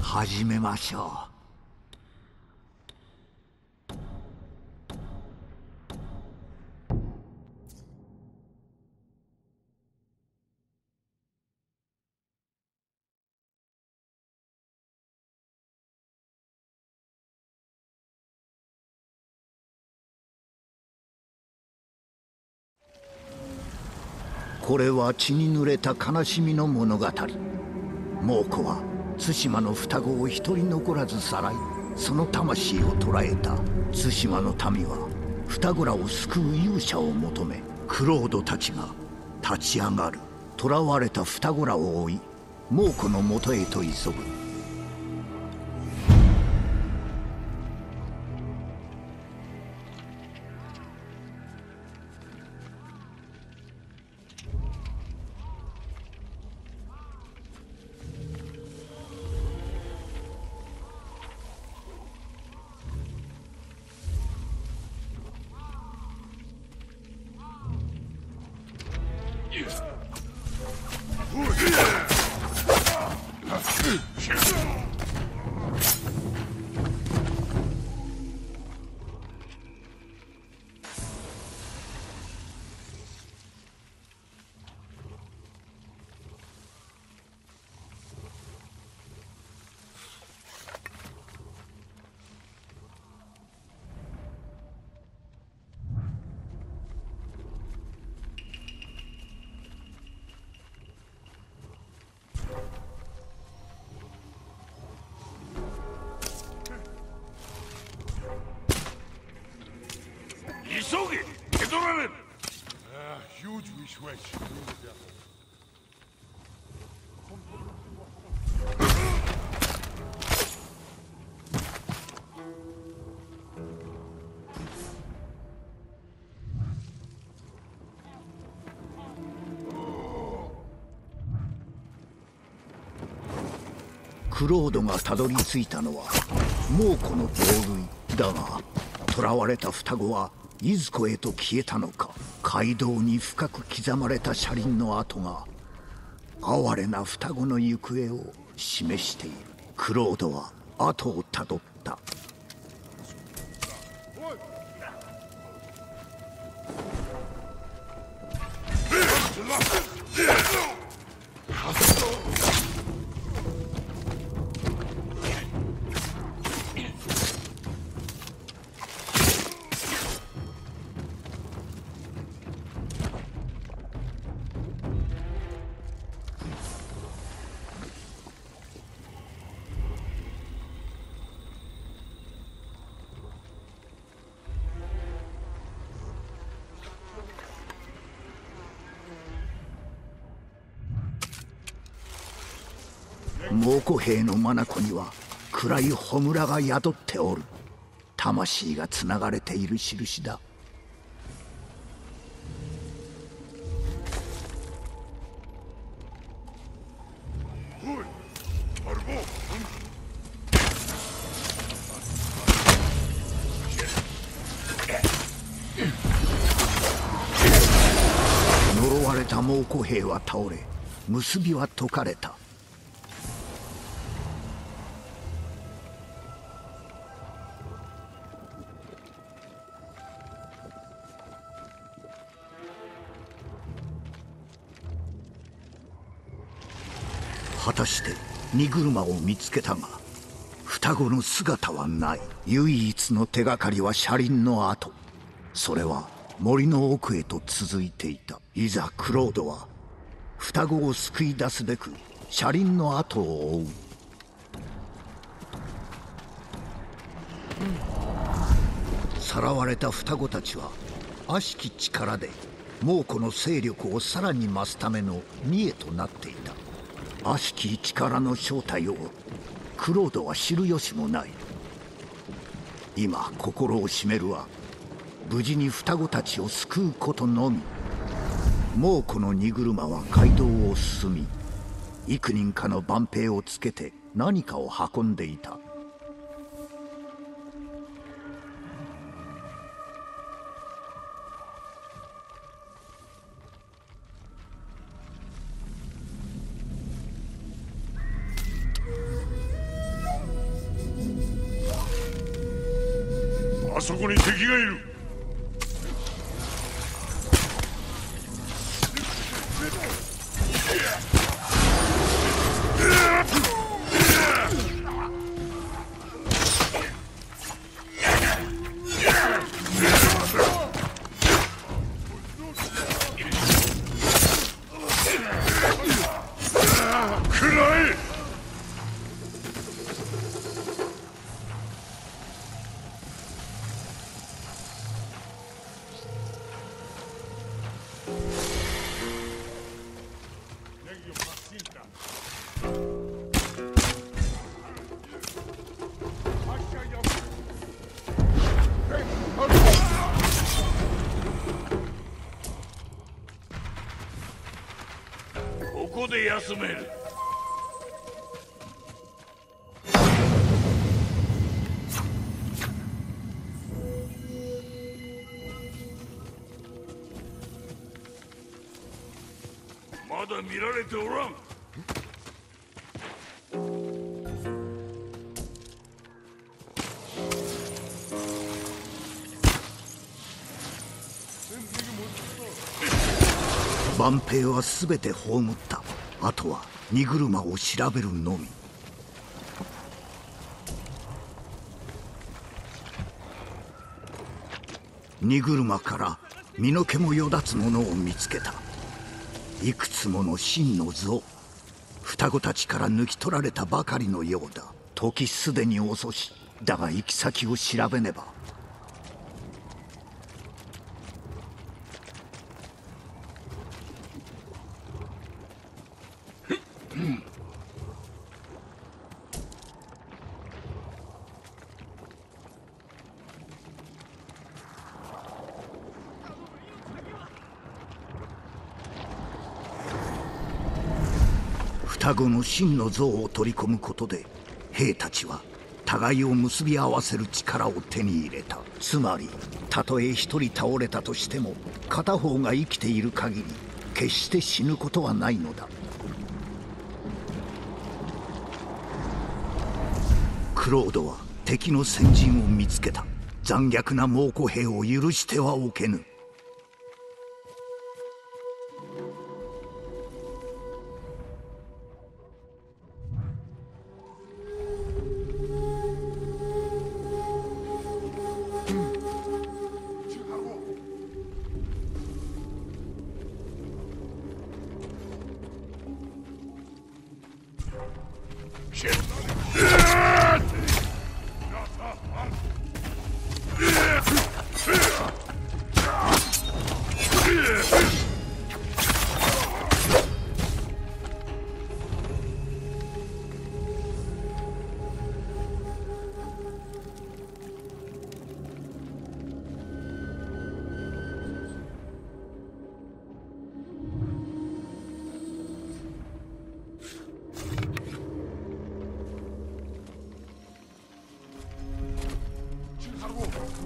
始めましょう。これは血に濡れた悲しみの物語。猛虎は対馬の双子を一人残らずさらいその魂を捕らえた対馬の民は双子らを救う勇者を求めクロードたちが立ち上がる。囚われた双子らを追い猛虎のもとへと急ぐ。Here. クロードがたどり着いたのは猛虎の同類だが囚われた双子はいずこへと消えたのか。街道に深く刻まれた車輪の跡が哀れな双子の行方を示している。クロードは後をたどっ猛虎兵の眼には暗い焔が宿っておる。魂がつながれている印だ。呪われた猛虎兵は倒れ結びは解かれた。たして荷車を見つけたが双子の姿はない。唯一の手がかりは車輪の跡。それは森の奥へと続いていた。いざクロードは双子を救い出すべく車輪の跡を追う。さらわれた双子たちは悪しき力で猛虎の勢力をさらに増すための見栄となっていた。悪しき力の正体をクロードは知る由もない。今心を占めるは無事に双子たちを救うことのみ。もうこの荷車は街道を進み幾人かの番兵をつけて何かを運んでいた。そこに敵がいる。ここで休める。まだ見られておらん。万平は全て葬った。あとは荷車を調べるのみ。荷車から身の毛もよだつものを見つけた。いくつもの真の像。双子たちから抜き取られたばかりのようだ。時すでに遅し。だが行き先を調べねば。双子の真の像を取り込むことで兵たちは互いを結び合わせる力を手に入れた。つまりたとえ一人倒れたとしても片方が生きている限り決して死ぬことはないのだ。クロードは敵の先陣を見つけた。残虐な猛虎兵を許してはおけぬ。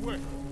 急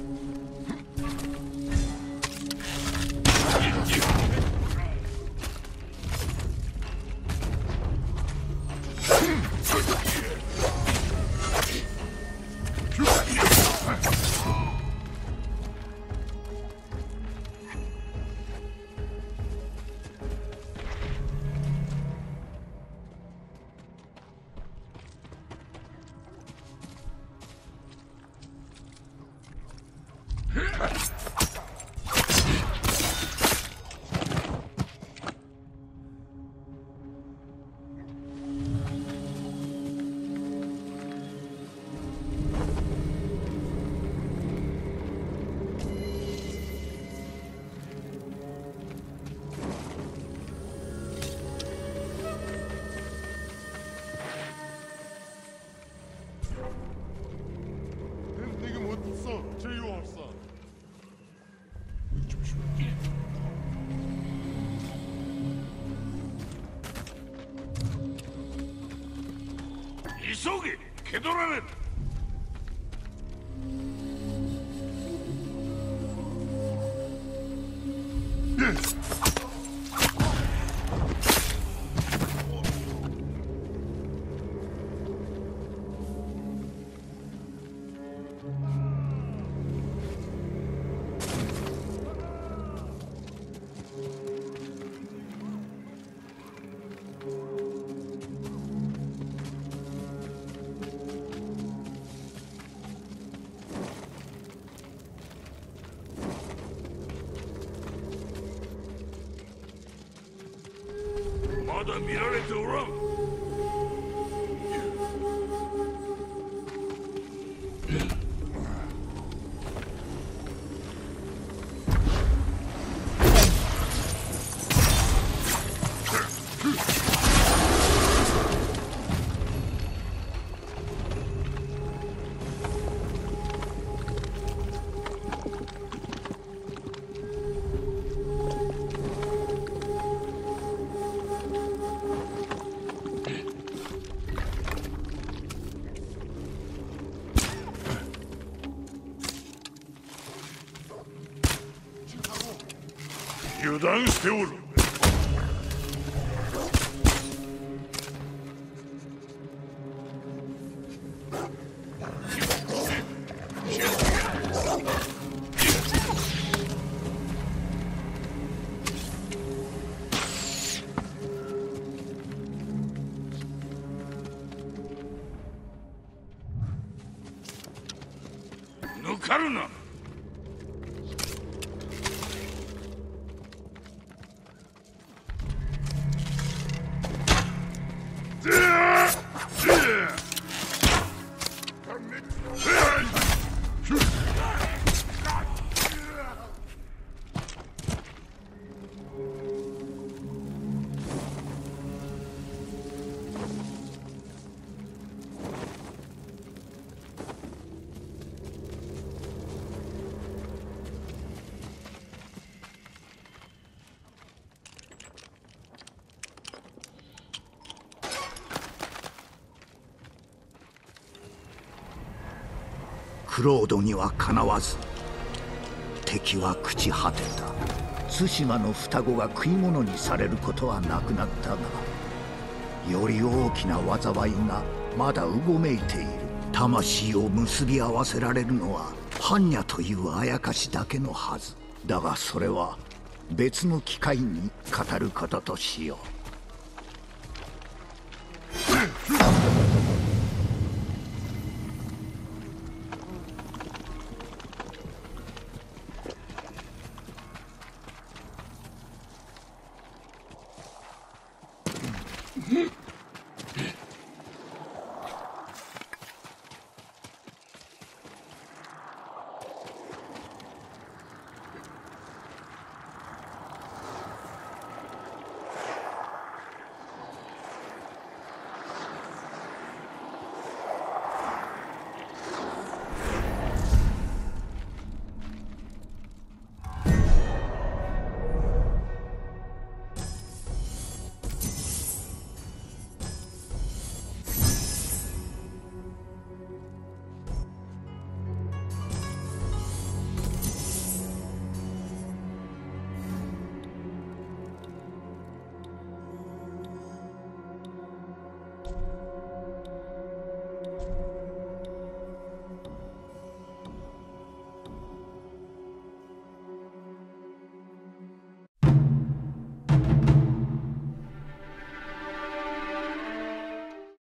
げ蹴取ら Order run. 断しておる。Yeah! クロードにはかなわず敵は朽ち果てた。対馬の双子が食い物にされることはなくなったがより大きな災いがまだうごめいている。魂を結び合わせられるのは般若というあやかしだけのはず。だがそれは別の機会に語ることとしよう。